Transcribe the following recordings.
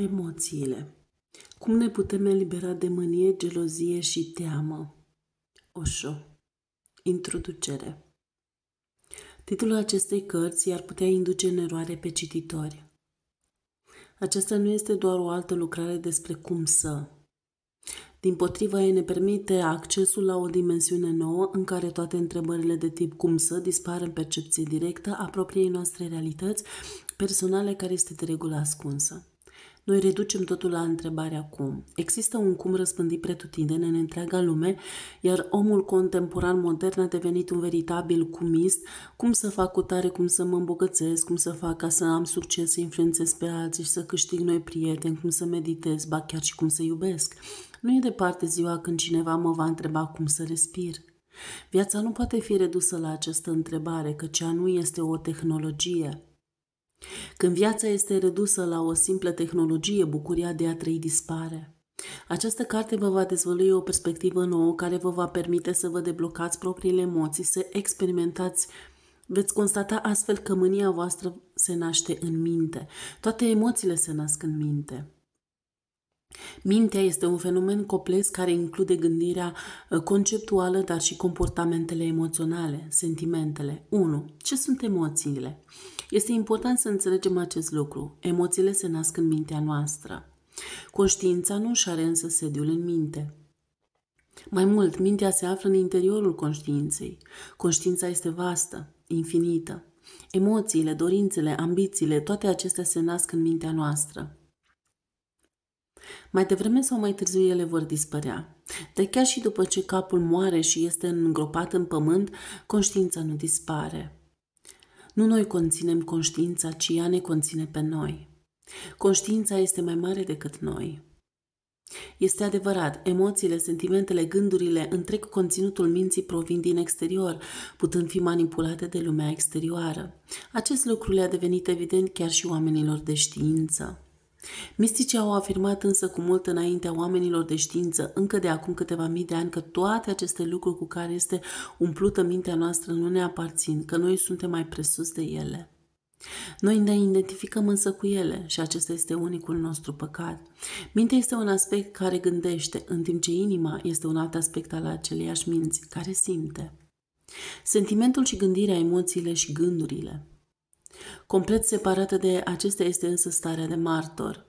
Emoțiile. Cum ne putem elibera de mânie, gelozie și teamă? Osho. Introducere. Titlul acestei cărți ar putea induce în eroare pe cititori. Aceasta nu este doar o altă lucrare despre cum să. Din potriva, ei ne permite accesul la o dimensiune nouă în care toate întrebările de tip cum să dispar în percepție directă a propriei noastre realități personale care este de regulă ascunsă. Noi reducem totul la întrebarea cum. Există un cum răspândit pretutindeni în întreaga lume, iar omul contemporan modern a devenit un veritabil cumist, cum să fac cu tare, cum să mă îmbogățesc, cum să fac ca să am succes, să influențez pe alții și să câștig noi prieteni, cum să meditez, ba chiar și cum să iubesc. Nu e departe ziua când cineva mă va întreba cum să respir. Viața nu poate fi redusă la această întrebare, că cea nu este o tehnologie, când viața este redusă la o simplă tehnologie, bucuria de a trăi dispare. Această carte vă va dezvălui o perspectivă nouă care vă va permite să vă deblocați propriile emoții, să experimentați Veți constata astfel că mânia voastră se naște în minte. Toate emoțiile se nasc în minte. Mintea este un fenomen complex care include gândirea uh, conceptuală, dar și comportamentele emoționale, sentimentele. 1. Ce sunt emoțiile? Este important să înțelegem acest lucru. Emoțiile se nasc în mintea noastră. Conștiința nu își are însă sediul în minte. Mai mult, mintea se află în interiorul conștiinței. Conștiința este vastă, infinită. Emoțiile, dorințele, ambițiile, toate acestea se nasc în mintea noastră. Mai devreme sau mai târziu ele vor dispărea. Dar chiar și după ce capul moare și este îngropat în pământ, conștiința nu dispare. Nu noi conținem conștiința, ci ea ne conține pe noi. Conștiința este mai mare decât noi. Este adevărat, emoțiile, sentimentele, gândurile, întreg conținutul minții provin din exterior, putând fi manipulate de lumea exterioară. Acest lucru le-a devenit evident chiar și oamenilor de știință. Misticii au afirmat însă cu mult înaintea oamenilor de știință, încă de acum câteva mii de ani, că toate aceste lucruri cu care este umplută mintea noastră nu ne aparțin, că noi suntem mai presus de ele. Noi ne identificăm însă cu ele și acesta este unicul nostru păcat. Mintea este un aspect care gândește, în timp ce inima este un alt aspect al aceleiași minți, care simte. Sentimentul și gândirea, emoțiile și gândurile Complet separată de acestea este însă starea de martor.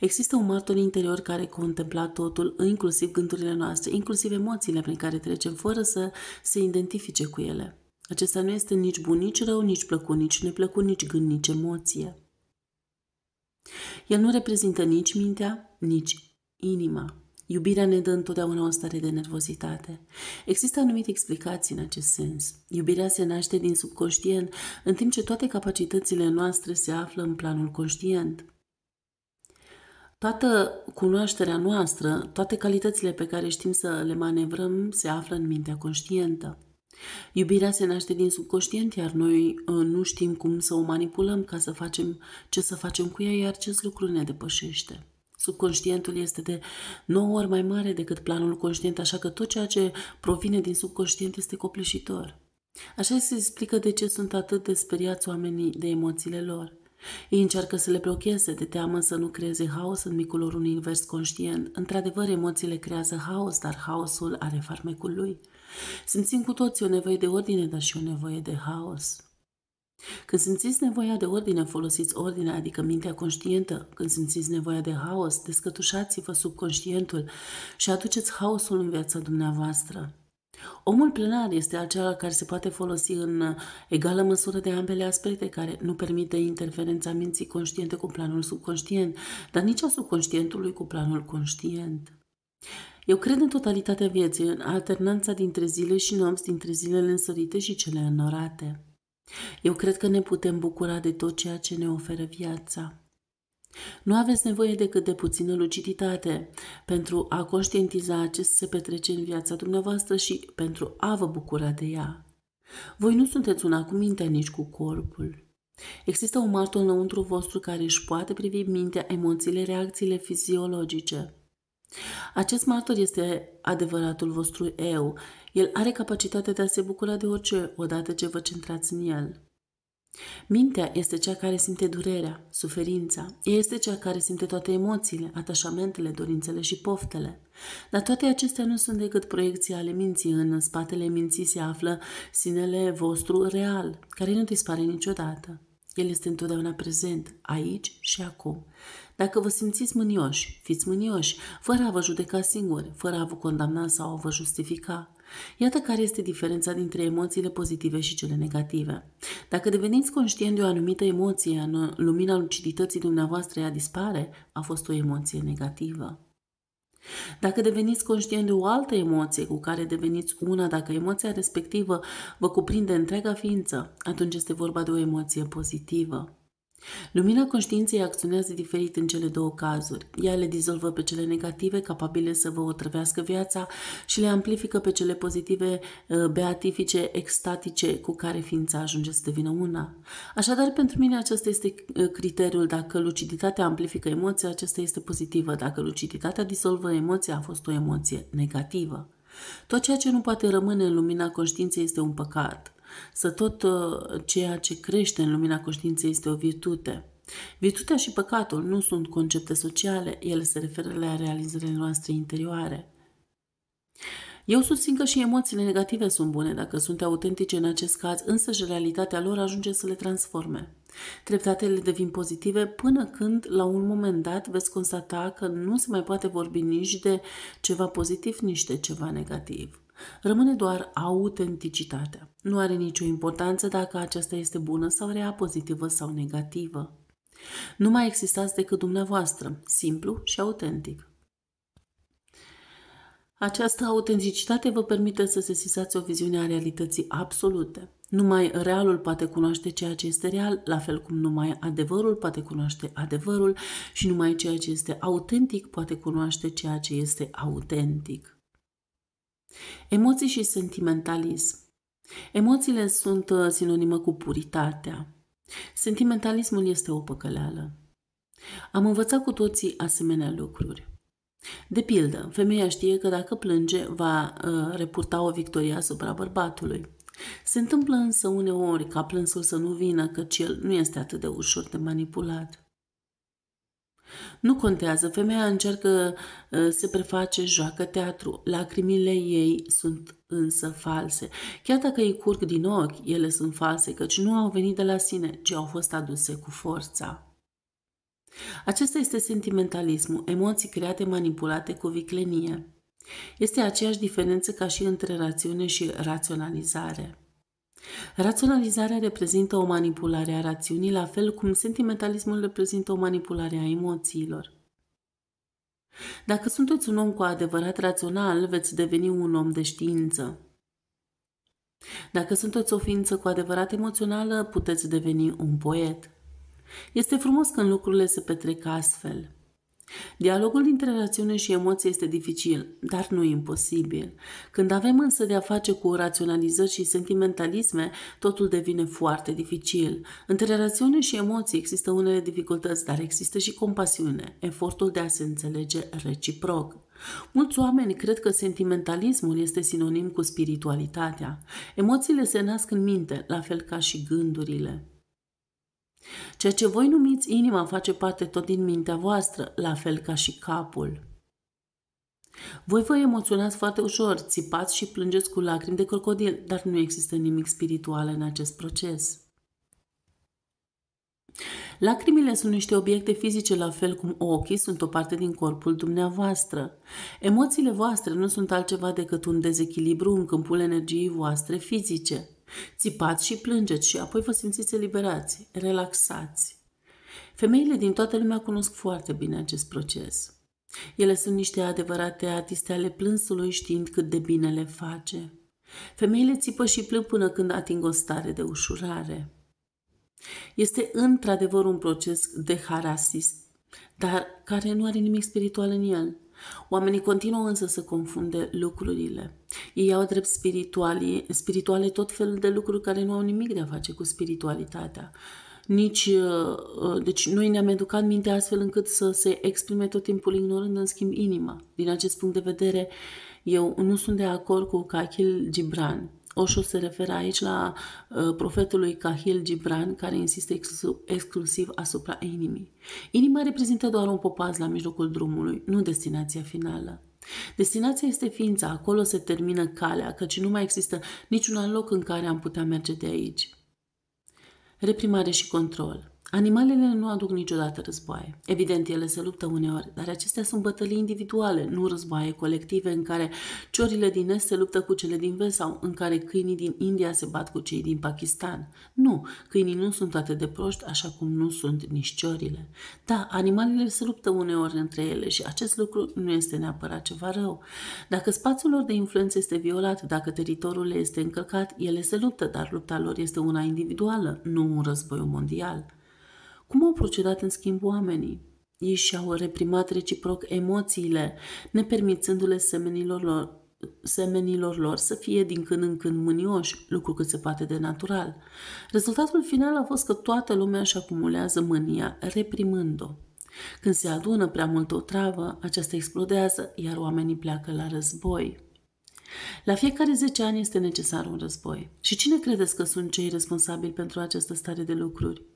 Există un martor interior care contempla totul, inclusiv gândurile noastre, inclusiv emoțiile prin care trecem, fără să se identifice cu ele. Acesta nu este nici bun, nici rău, nici plăcut, nici neplăcut, nici gând, nici emoție. El nu reprezintă nici mintea, nici inima. Iubirea ne dă întotdeauna o stare de nervozitate. Există anumite explicații în acest sens. Iubirea se naște din subconștient, în timp ce toate capacitățile noastre se află în planul conștient. Toată cunoașterea noastră, toate calitățile pe care știm să le manevrăm, se află în mintea conștientă. Iubirea se naște din subconștient, iar noi uh, nu știm cum să o manipulăm ca să facem ce să facem cu ea, iar acest lucru ne depășește. Subconștientul este de 9 ori mai mare decât planul conștient, așa că tot ceea ce provine din subconștient este copleșitor. Așa se explică de ce sunt atât de speriați oamenii de emoțiile lor. Ei încearcă să le blocheze de teamă să nu creeze haos în micul lor univers conștient. Într-adevăr, emoțiile creează haos, dar haosul are farmecul lui. Simțim cu toții o nevoie de ordine, dar și o nevoie de haos. Când simțiți nevoia de ordine, folosiți ordinea, adică mintea conștientă. Când simțiți nevoia de haos, descătușați-vă subconștientul și aduceți haosul în viața dumneavoastră. Omul plenar este acela care se poate folosi în egală măsură de ambele aspecte, care nu permite interferența minții conștiente cu planul subconștient, dar nici a subconștientului cu planul conștient. Eu cred în totalitatea vieții, în alternanța dintre zile și nopți, dintre zilele însărite și cele înnorate. Eu cred că ne putem bucura de tot ceea ce ne oferă viața. Nu aveți nevoie decât de puțină luciditate pentru a conștientiza ce se petrece în viața dumneavoastră și pentru a vă bucura de ea. Voi nu sunteți una cu mintea, nici cu corpul. Există un martor înăuntru vostru care își poate privi mintea, emoțiile, reacțiile fiziologice. Acest martor este adevăratul vostru eu. El are capacitatea de a se bucura de orice odată ce vă centrați în el. Mintea este cea care simte durerea, suferința. Ea este cea care simte toate emoțiile, atașamentele, dorințele și poftele. Dar toate acestea nu sunt decât proiecții ale minții. În spatele minții se află sinele vostru real, care nu dispare niciodată. El este întotdeauna prezent, aici și acum. Dacă vă simțiți mânioși, fiți mânioși, fără a vă judeca singuri, fără a vă condamna sau a vă justifica. Iată care este diferența dintre emoțiile pozitive și cele negative. Dacă deveniți conștient de o anumită emoție în lumina lucidității dumneavoastră ea dispare, a fost o emoție negativă. Dacă deveniți conștient de o altă emoție cu care deveniți una, dacă emoția respectivă vă cuprinde întreaga ființă, atunci este vorba de o emoție pozitivă. Lumina conștiinței acționează diferit în cele două cazuri. Ea le dizolvă pe cele negative, capabile să vă otrăvească viața, și le amplifică pe cele pozitive, uh, beatifice, extatice, cu care ființa ajunge să devină una. Așadar, pentru mine acesta este uh, criteriul. Dacă luciditatea amplifică emoția, acesta este pozitivă. Dacă luciditatea dizolvă emoția, a fost o emoție negativă. Tot ceea ce nu poate rămâne în lumina conștiinței este un păcat să tot uh, ceea ce crește în lumina conștiinței este o virtute. Virtutea și păcatul nu sunt concepte sociale, ele se referă la realizările noastre interioare. Eu susțin că și emoțiile negative sunt bune dacă sunt autentice în acest caz, însă și realitatea lor ajunge să le transforme. Treptatele devin pozitive până când, la un moment dat, veți constata că nu se mai poate vorbi nici de ceva pozitiv, nici de ceva negativ. Rămâne doar autenticitatea. Nu are nicio importanță dacă aceasta este bună sau rea, pozitivă sau negativă. Nu mai existați decât dumneavoastră, simplu și autentic. Această autenticitate vă permite să sesizați o viziune a realității absolute. Numai realul poate cunoaște ceea ce este real, la fel cum numai adevărul poate cunoaște adevărul și numai ceea ce este autentic poate cunoaște ceea ce este autentic. Emoții și sentimentalism. Emoțiile sunt uh, sinonimă cu puritatea. Sentimentalismul este o păcăleală. Am învățat cu toții asemenea lucruri. De pildă, femeia știe că dacă plânge, va uh, repurta o victorie asupra bărbatului. Se întâmplă însă uneori ca plânsul să nu vină, căci el nu este atât de ușor de manipulat. Nu contează, femeia încearcă, ă, se preface, joacă teatru. Lacrimile ei sunt însă false. Chiar dacă îi curg din ochi, ele sunt false, căci nu au venit de la sine, ci au fost aduse cu forța. Acesta este sentimentalismul, emoții create manipulate cu viclenie. Este aceeași diferență ca și între rațiune și raționalizare. Raționalizarea reprezintă o manipulare a rațiunii, la fel cum sentimentalismul reprezintă o manipulare a emoțiilor. Dacă sunteți un om cu adevărat rațional, veți deveni un om de știință. Dacă sunteți o ființă cu adevărat emoțională, puteți deveni un poet. Este frumos când lucrurile se petrec astfel. Dialogul dintre rațiune și emoție este dificil, dar nu imposibil. Când avem însă de a face cu raționalizări și sentimentalisme, totul devine foarte dificil. Între rațiune și emoție există unele dificultăți, dar există și compasiune, efortul de a se înțelege reciproc. Mulți oameni cred că sentimentalismul este sinonim cu spiritualitatea. Emoțiile se nasc în minte, la fel ca și gândurile. Ceea ce voi numiți inima face parte tot din mintea voastră, la fel ca și capul. Voi vă emoționați foarte ușor, țipați și plângeți cu lacrimi de crocodil, dar nu există nimic spiritual în acest proces. Lacrimile sunt niște obiecte fizice la fel cum ochii sunt o parte din corpul dumneavoastră. Emoțiile voastre nu sunt altceva decât un dezechilibru în câmpul energiei voastre fizice. Țipați și plângeți și apoi vă simțiți eliberați, relaxați. Femeile din toată lumea cunosc foarte bine acest proces. Ele sunt niște adevărate artiste ale plânsului știind cât de bine le face. Femeile țipă și plâng până când ating o stare de ușurare. Este într-adevăr un proces de harasist, dar care nu are nimic spiritual în el. Oamenii continuă însă să confunde lucrurile. Ei au drept spirituale, spirituale tot felul de lucruri care nu au nimic de a face cu spiritualitatea. Nici, uh, uh, deci noi ne-am educat mintea astfel încât să se exprime tot timpul ignorând în schimb inima. Din acest punct de vedere, eu nu sunt de acord cu Kachil Gibran. Osho se referă aici la uh, profetul lui Kahil Gibran, care insistă exclusiv, exclusiv asupra inimii. Inima reprezintă doar un popaz la mijlocul drumului, nu destinația finală. Destinația este ființa, acolo se termină calea, căci nu mai există niciun alt loc în care am putea merge de aici. Reprimare și control. Animalele nu aduc niciodată războaie. Evident, ele se luptă uneori, dar acestea sunt bătălii individuale, nu războaie colective în care ciorile din est se luptă cu cele din vest sau în care câinii din India se bat cu cei din Pakistan. Nu, câinii nu sunt atât de proști așa cum nu sunt nici ciorile. Da, animalele se luptă uneori între ele și acest lucru nu este neapărat ceva rău. Dacă spațiul lor de influență este violat, dacă teritoriul este încălcat, ele se luptă, dar lupta lor este una individuală, nu un război mondial. Cum au procedat în schimb oamenii? Ei și-au reprimat reciproc emoțiile, nepermițându-le semenilor lor, semenilor lor să fie din când în când mânioși, lucru cât se poate de natural. Rezultatul final a fost că toată lumea își acumulează mânia, reprimând-o. Când se adună prea multă o travă, aceasta explodează, iar oamenii pleacă la război. La fiecare 10 ani este necesar un război. Și cine credeți că sunt cei responsabili pentru această stare de lucruri?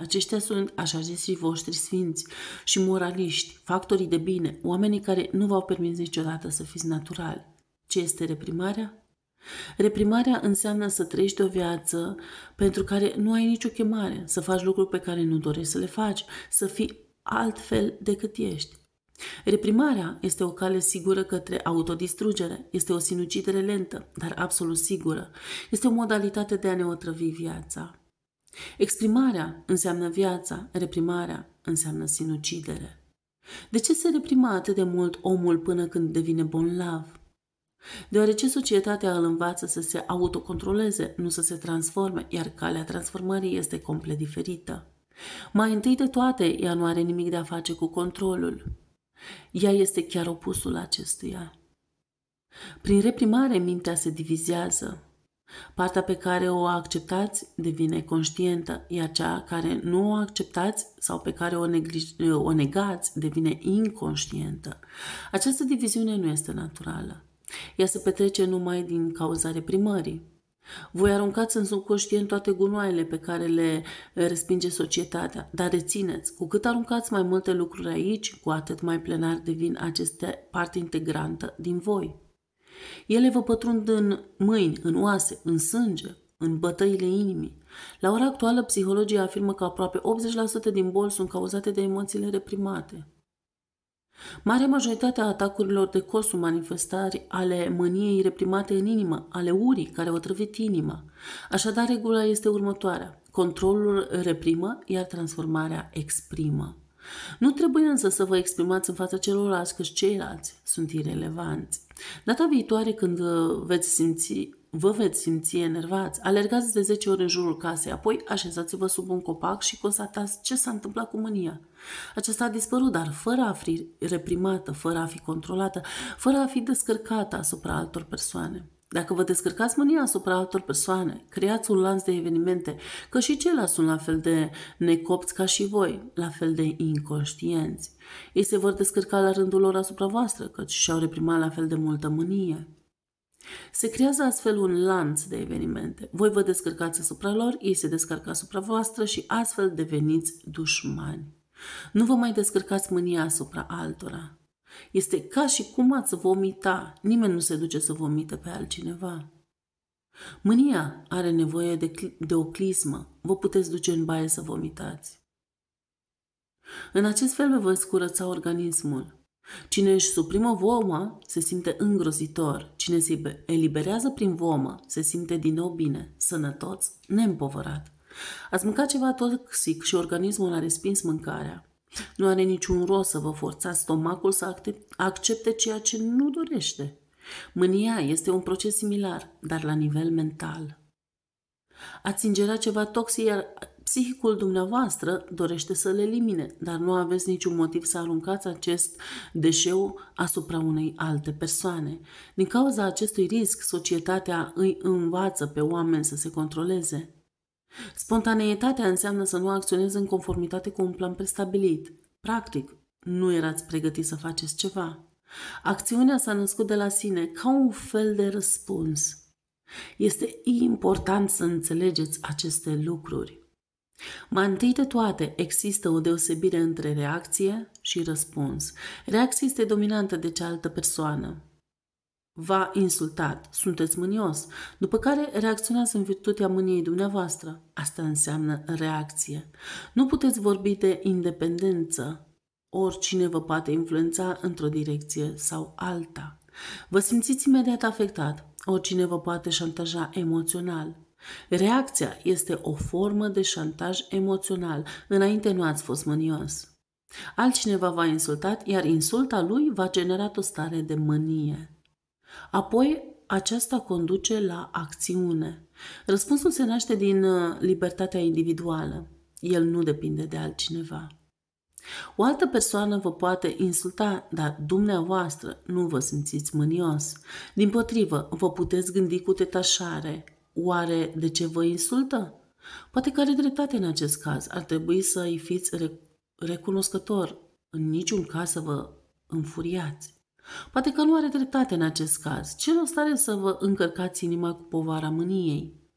Aceștia sunt așa zisii voștri sfinți și moraliști, factorii de bine, oamenii care nu v-au permis niciodată să fiți naturali. Ce este reprimarea? Reprimarea înseamnă să trăiești o viață pentru care nu ai nicio chemare, să faci lucruri pe care nu dorești să le faci, să fii altfel decât ești. Reprimarea este o cale sigură către autodistrugere, este o sinucidere lentă, dar absolut sigură. Este o modalitate de a ne otrăvi viața. Exprimarea înseamnă viața, reprimarea înseamnă sinucidere. De ce se reprima atât de mult omul până când devine bonlav? Deoarece societatea îl învață să se autocontroleze, nu să se transforme, iar calea transformării este complet diferită. Mai întâi de toate, ea nu are nimic de a face cu controlul. Ea este chiar opusul acestuia. Prin reprimare, mintea se divizează. Partea pe care o acceptați devine conștientă, iar cea care nu o acceptați sau pe care o, negli- o negați devine inconștientă. Această diviziune nu este naturală. Ea se petrece numai din cauza reprimării. Voi aruncați în subconștient toate gunoaiele pe care le respinge societatea, dar rețineți, cu cât aruncați mai multe lucruri aici, cu atât mai plenar devin aceste parte integrantă din voi. Ele vă pătrund în mâini, în oase, în sânge, în bătăile inimii. La ora actuală, psihologii afirmă că aproape 80% din boli sunt cauzate de emoțiile reprimate. Marea majoritate a atacurilor de cos sunt manifestări ale mâniei reprimate în inimă, ale urii care au trăvit inima. Așadar, regula este următoarea. Controlul reprimă, iar transformarea exprimă. Nu trebuie însă să vă exprimați în fața celorlalți că ceilalți sunt irelevanți. Data viitoare când uh, veți simți, vă veți simți enervați, alergați de 10 ori în jurul casei, apoi așezați-vă sub un copac și constatați ce s-a întâmplat cu mânia. Aceasta a dispărut, dar fără a fi reprimată, fără a fi controlată, fără a fi descărcată asupra altor persoane. Dacă vă descărcați mânia asupra altor persoane, creați un lanț de evenimente, că și ceilalți sunt la fel de necopți ca și voi, la fel de inconștienți. Ei se vor descărca la rândul lor asupra voastră, căci și-au reprimat la fel de multă mânie. Se creează astfel un lanț de evenimente. Voi vă descărcați asupra lor, ei se descarcă asupra voastră și astfel deveniți dușmani. Nu vă mai descărcați mânia asupra altora. Este ca și cum ați vomita. Nimeni nu se duce să vomite pe altcineva. Mânia are nevoie de, de o clismă. Vă puteți duce în baie să vomitați. În acest fel vă veți curăța organismul. Cine își suprimă voma se simte îngrozitor. Cine se eliberează prin vomă se simte din nou bine, sănătos, neîmpovărat. Ați mâncat ceva toxic și organismul a respins mâncarea. Nu are niciun rost să vă forțați stomacul să accepte ceea ce nu dorește. Mânia este un proces similar, dar la nivel mental. Ați ingera ceva toxic, iar psihicul dumneavoastră dorește să le elimine, dar nu aveți niciun motiv să aruncați acest deșeu asupra unei alte persoane. Din cauza acestui risc, societatea îi învață pe oameni să se controleze. Spontaneitatea înseamnă să nu acționezi în conformitate cu un plan prestabilit. Practic, nu erați pregătit să faceți ceva. Acțiunea s-a născut de la sine ca un fel de răspuns. Este important să înțelegeți aceste lucruri. Mai întâi de toate, există o deosebire între reacție și răspuns. Reacția este dominantă de cealaltă persoană. V-a insultat, sunteți mânios, după care reacționați în virtutea mâniei dumneavoastră. Asta înseamnă reacție. Nu puteți vorbi de independență. Oricine vă poate influența într-o direcție sau alta. Vă simțiți imediat afectat. Oricine vă poate șantaja emoțional. Reacția este o formă de șantaj emoțional. Înainte nu ați fost mânios. Altcineva v-a insultat, iar insulta lui va genera o stare de mânie. Apoi, aceasta conduce la acțiune. Răspunsul se naște din uh, libertatea individuală. El nu depinde de altcineva. O altă persoană vă poate insulta, dar dumneavoastră nu vă simțiți mânios. Din potrivă, vă puteți gândi cu detașare. Oare de ce vă insultă? Poate că are dreptate în acest caz. Ar trebui să îi fiți recunoscător. În niciun caz să vă înfuriați. Poate că nu are dreptate în acest caz. Ce rost are să vă încărcați inima cu povara mâniei?